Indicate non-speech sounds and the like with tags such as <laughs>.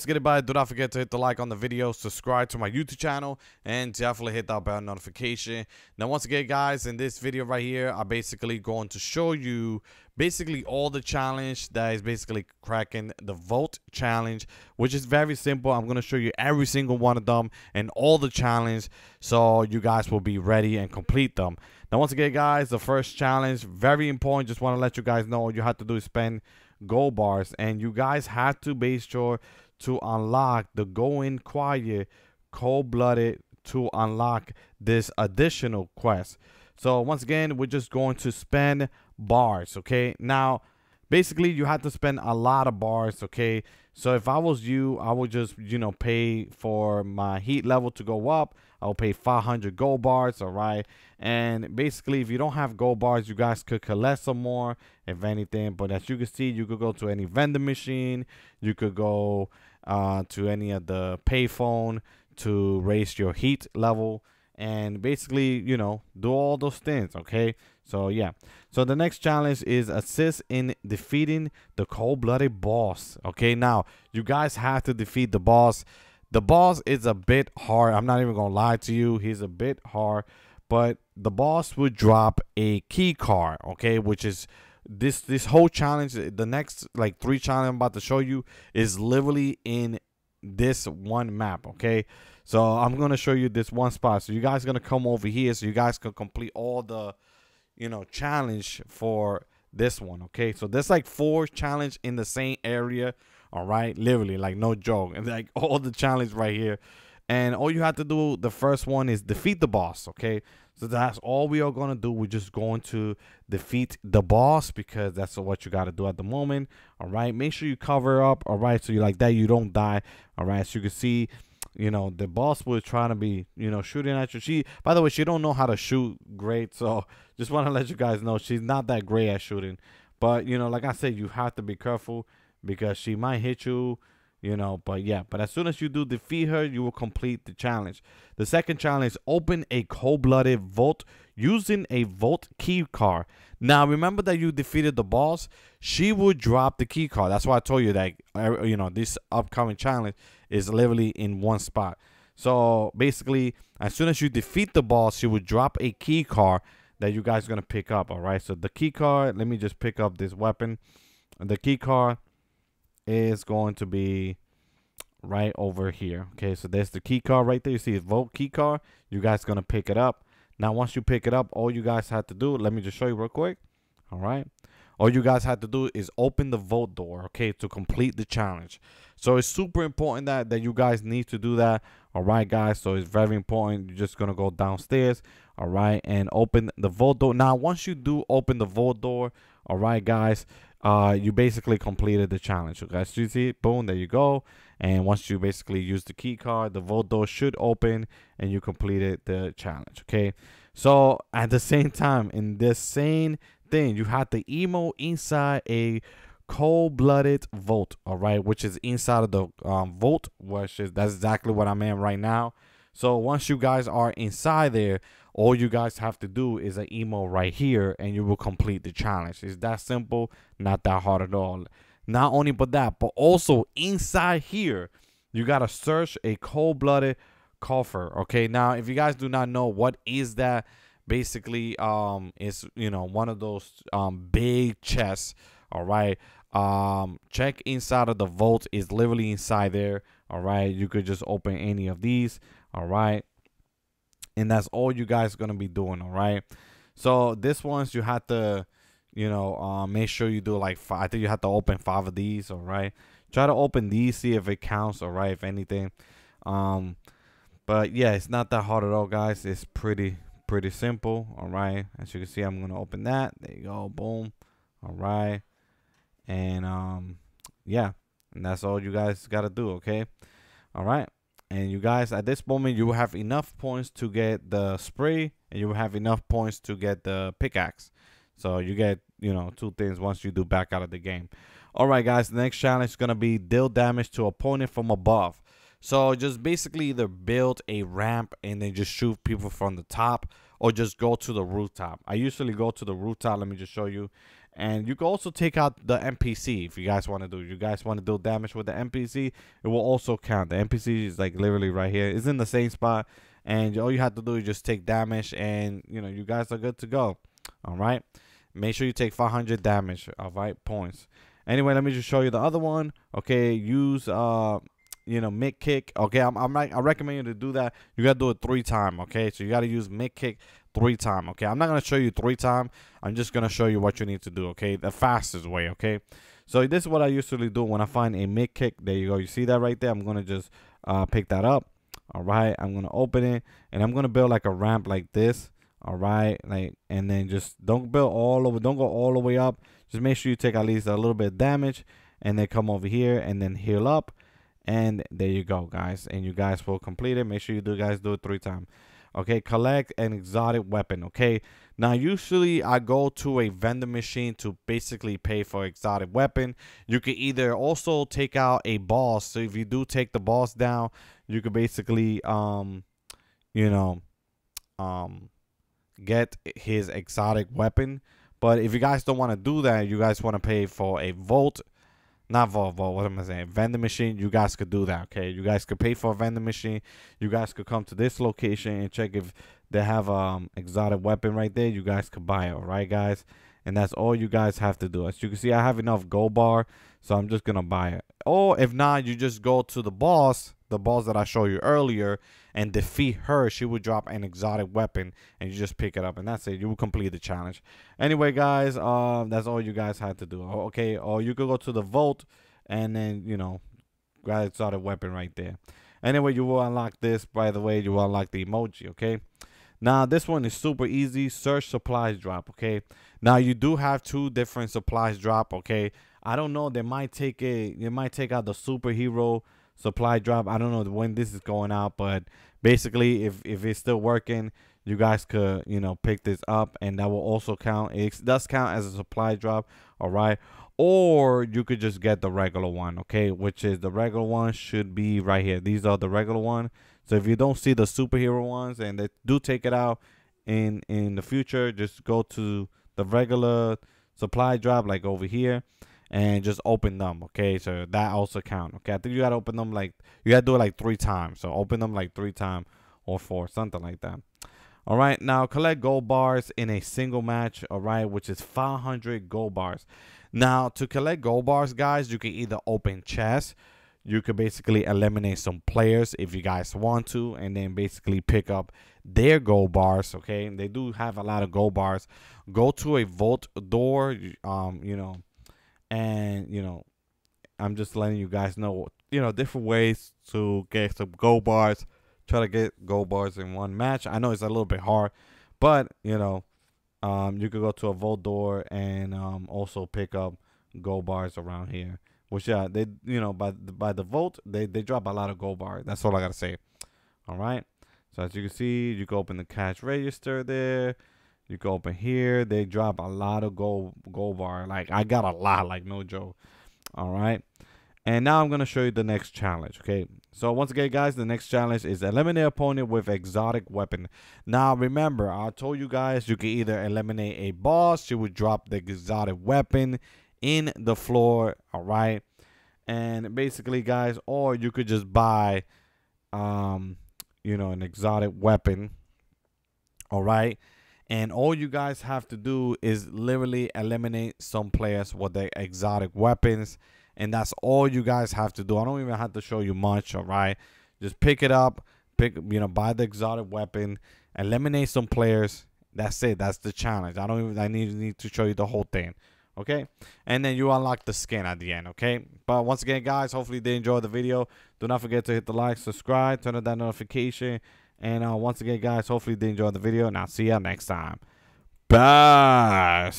Let's get it by. Do not forget to hit the like on the video, subscribe to my YouTube channel, and definitely hit that bell notification. Now, once again, guys, in this video right here, I'm basically going to show you basically all the challenge that is basically cracking the Vault challenge, which is very simple. I'm going to show you every single one of them and all the challenge so you guys will be ready and complete them. Now, once again, guys, the first challenge, very important. Just want to let you guys know all you have to do is spend gold bars, and you guys have to make sure to unlock the Go In Quiet Cold Blooded to unlock this additional quest. So once again, we're just going to spend bars, okay? Now, basically, you have to spend a lot of bars, okay? So if I was you, I would just, you know, pay for my heat level to go up. I'll pay 500 gold bars, all right? And basically, if you don't have gold bars, you guys could collect some more, if anything. But as you can see, you could go to any vending machine. You could go uh, to any of the payphone to raise your heat level and basically you know do all those things okay? So yeah. So the next challenge is assist in defeating the cold-blooded boss okay? Now you guys have to defeat the boss. The boss is a bit hard. I'm not even gonna lie to you. He's a bit hard but the boss would drop a key card okay? Which is this this whole challenge the next like three challenge i'm about to show you is literally in this one map okay? So i'm gonna show you this one spot. So you guys gonna come over here so you guys can complete all the you know challenge for this one okay? So there's like four challenge in the same area all right literally like no joke. And like <laughs> all the challenge right here. And all you have to do the first one is defeat the boss okay so that's all we are going to do. We're just going to defeat the boss because that's what you got to do at the moment. All right make sure you cover up all right so you like that you don't die all right so you can see you know the boss was trying to be you know shooting at you. She by the way she don't know how to shoot great so <laughs> just want to let you guys know she's not that great at shooting. But you know like i said you have to be careful because she might hit you you know but yeah but as soon as you do defeat her you will complete the challenge. The second challenge open a cold-blooded vault using a vault key card. Now remember that you defeated the boss? She would drop the key card. That's why i told you that uh, you know this upcoming challenge is literally in one spot. So basically as soon as you defeat the boss she would drop a key card that you guys are gonna pick up all right? So the key card let me just pick up this weapon. The key card is going to be right over here. Okay, so there's the key card right there. You see Vault key card. You guys gonna pick it up. Now, once you pick it up, all you guys have to do, let me just show you real quick. All right. All you guys have to do is open the vote door, okay, to complete the challenge. So it's super important that, that you guys need to do that. All right, guys. So it's very important. You're just going to go downstairs, all right, and open the vote door. Now, once you do open the vote door, all right, guys, uh, you basically completed the challenge. Okay, so you see, boom, there you go. And once you basically use the key card, the vault door should open and you completed the challenge. Okay, so at the same time, in this same thing, you have the emo inside a cold-blooded vault. All right, which is inside of the um, vault, which is that's exactly what I'm in right now. So once you guys are inside there, all you guys have to do is an email right here and you will complete the challenge. It's that simple, not that hard at all. Not only but that, but also inside here, you gotta search a cold-blooded coffer. Okay, now if you guys do not know what is that, basically um it's you know one of those um big chests. All right. Um check inside of the vault is literally inside there. All right. You could just open any of these. All right and that's all you guys are gonna be doing all right? So this ones you have to you know uh, make sure you do like five, i think you have to open five of these all right? Try to open these see if it counts all right if anything. Um but yeah it's not that hard at all guys. It's pretty pretty simple all right? As you can see i'm gonna open that. There you go boom all right? And um yeah and that's all you guys gotta do okay? All right and you guys at this moment you have enough points to get the spray and you have enough points to get the pickaxe. So you get you know two things once you do back out of the game. All right guys the next challenge is going to be deal damage to opponent from above. So just basically either build a ramp and then just shoot people from the top or just go to the rooftop. I usually go to the rooftop let me just show you And you can also take out the NPC if you guys want to do. You guys want to do damage with the NPC, it will also count. The NPC is like literally right here. It's in the same spot. And all you have to do is just take damage and, you know, you guys are good to go. All right. Make sure you take 500 damage. All right. Points. Anyway, let me just show you the other one. Okay. Use, uh, you know, med kit. Okay, I'm, I'm I recommend you to do that. You gotta do it three time. Okay, so you gotta use med kit three time. Okay, I'm not gonna show you three time. I'm just gonna show you what you need to do. Okay, the fastest way. Okay, so this is what I usually do when I find a med kit. There you go. You see that right there? I'm gonna just uh, pick that up. All right, I'm gonna open it and I'm gonna build like a ramp like this. All right, like and then just don't build all over. Don't go all the way up. Just make sure you take at least a little bit of damage and then come over here and then heal up and there you go guys. And you guys will complete it. Make sure you do guys do it three times. Okay collect an exotic weapon okay? Now usually i go to a vending machine to basically pay for exotic weapon. You can either also take out a boss. So if you do take the boss down you could basically um you know um get his exotic weapon. But if you guys don't want to do that you guys want to pay for a vault not Volvo, what am I saying? Vending machine, you guys could do that, okay? You guys could pay for a vending machine. You guys could come to this location and check if they have um exotic weapon right there. You guys could buy it, all right, guys? And that's all you guys have to do. As you can see, I have enough gold bar, so I'm just gonna buy it. Or if not, you just go to the boss, the balls that I showed you earlier, and defeat her, she would drop an exotic weapon and you just pick it up and that's it. You will complete the challenge. Anyway, guys, um, that's all you guys had to do. Okay, or you could go to the vault and then, you know, grab exotic weapon right there. Anyway, you will unlock this. By the way, you will unlock the emoji, okay? Now, this one is super easy. Search supplies drop, okay? Now, you do have two different supplies drop, okay? I don't know. They might take a, they might take out the superhero supply drop. I don't know when this is going out, but basically, if if it's still working, you guys could you know pick this up, and that will also count. It does count as a supply drop. All right. Or you could just get the regular one, okay? Which is the regular one should be right here. These are the regular one. So if you don't see the superhero ones and they do take it out in in the future, just go to the regular supply drop like over here and just open them. Okay, so that also count. Okay, I think you gotta open them like you gotta do it like three times. So open them like three times or four, something like that. All right, now collect gold bars in a single match. All right, which is 500 gold bars. Now to collect gold bars, guys, you can either open chests. You could basically eliminate some players if you guys want to, and then basically pick up their gold bars. Okay, they do have a lot of gold bars. Go to a vault door. Um, you know and you know i'm just letting you guys know you know different ways to get some gold bars try to get gold bars in one match. I know it's a little bit hard but you know um, you could go to a vault door and um, also pick up gold bars around here which yeah they you know by by the vault they they drop a lot of gold bars that's all i gotta say. All right? So as you can see you can open the cash register there you go open here. They drop a lot of gold gold bar. Like I got a lot, like no joke. All right. And now I'm gonna show you the next challenge. Okay. So once again, guys, the next challenge is eliminate opponent with exotic weapon. Now remember, I told you guys you can either eliminate a boss, you would drop the exotic weapon in the floor. All right. And basically, guys, or you could just buy um, you know, an exotic weapon. All right and all you guys have to do is literally eliminate some players with their exotic weapons. And that's all you guys have to do. I don't even have to show you much, all right? Just pick it up, pick, you know, buy the exotic weapon, eliminate some players. That's it. That's the challenge. I don't even I need need to show you the whole thing. Okay? And then you unlock the skin at the end, okay? But once again, guys, hopefully they enjoyed the video. Do not forget to hit the like, subscribe, turn on that notification and uh, once again, guys, hopefully they enjoyed the video, and I'll see you next time. Bye.